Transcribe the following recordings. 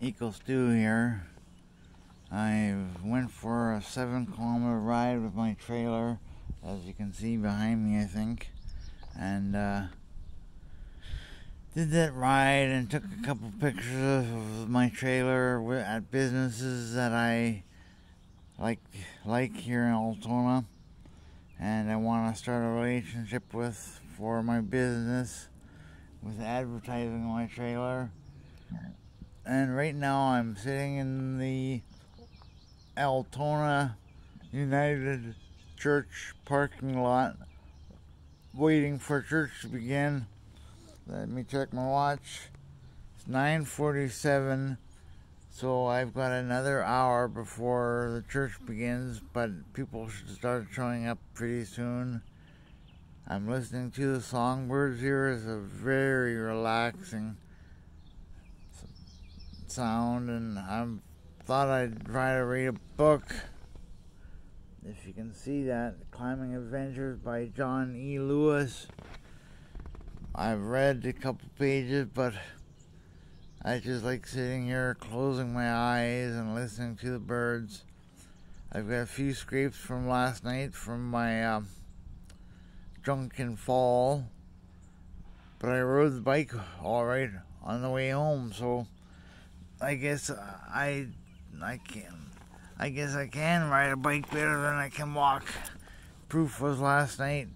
Eco Stu here. I went for a seven kilometer ride with my trailer, as you can see behind me, I think, and uh, did that ride and took a couple pictures of my trailer at businesses that I like like here in Altona, and I want to start a relationship with for my business with advertising my trailer and right now I'm sitting in the Altona United Church parking lot waiting for church to begin. Let me check my watch. It's 9:47 so I've got another hour before the church begins, but people should start showing up pretty soon. I'm listening to the songbirds here. It's a very relaxing sound, and I thought I'd try to read a book. If you can see that, Climbing Adventures by John E. Lewis. I've read a couple pages, but I just like sitting here, closing my eyes, and listening to the birds. I've got a few scrapes from last night from my uh, drunken fall, but I rode the bike all right on the way home, so I guess I I can I guess I can ride a bike better than I can walk. Proof was last night.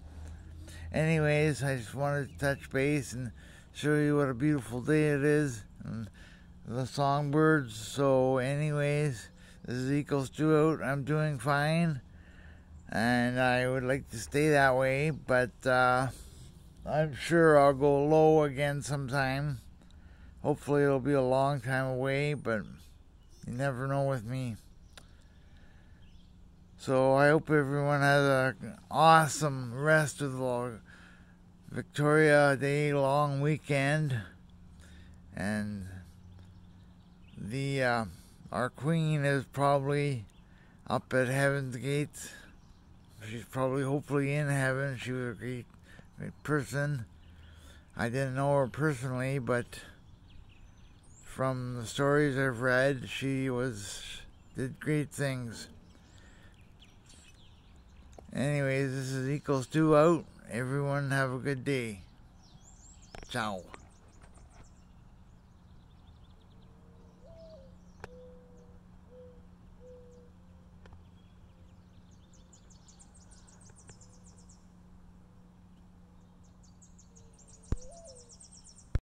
Anyways, I just wanted to touch base and show you what a beautiful day it is and the songbirds. So, anyways, this is Eco Stu Out. I'm doing fine, and I would like to stay that way, but uh, I'm sure I'll go low again sometime. Hopefully, it'll be a long time away, but you never know with me. So I hope everyone has an awesome rest of the Victoria Day long weekend, and the uh, our queen is probably up at heaven's gate. She's probably hopefully in heaven. She was a great, great person. I didn't know her personally, but from the stories I've read, she was did great things. Anyways, this is Eco Stu out. Everyone have a good day. Ciao.